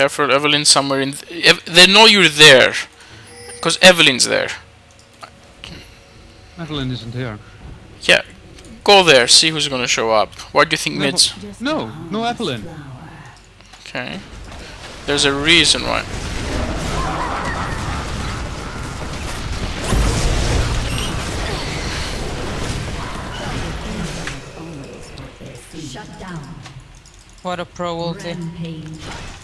Careful, Evelynn somewhere in... Th they know you're there. Because Evelynn's there. Evelynn isn't here. Yeah, go there, see who's gonna show up. Why do you think No, mids? No, no Evelynn. Okay. There's a reason why. What a pro ulti. Rampage.